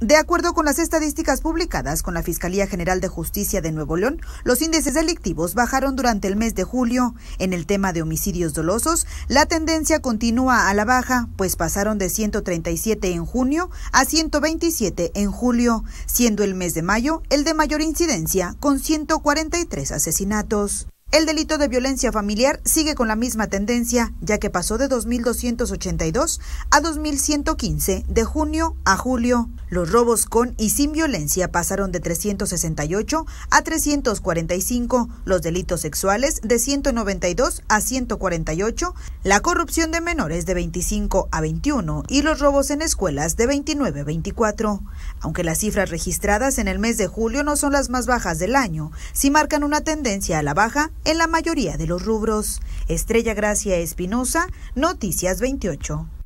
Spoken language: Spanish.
De acuerdo con las estadísticas publicadas con la Fiscalía General de Justicia de Nuevo León, los índices delictivos bajaron durante el mes de julio. En el tema de homicidios dolosos, la tendencia continúa a la baja, pues pasaron de 137 en junio a 127 en julio, siendo el mes de mayo el de mayor incidencia, con 143 asesinatos. El delito de violencia familiar sigue con la misma tendencia, ya que pasó de 2.282 a 2.115 de junio a julio. Los robos con y sin violencia pasaron de 368 a 345, los delitos sexuales de 192 a 148, la corrupción de menores de 25 a 21 y los robos en escuelas de 29 a 24. Aunque las cifras registradas en el mes de julio no son las más bajas del año, sí marcan una tendencia a la baja en la mayoría de los rubros. Estrella Gracia Espinosa, Noticias 28.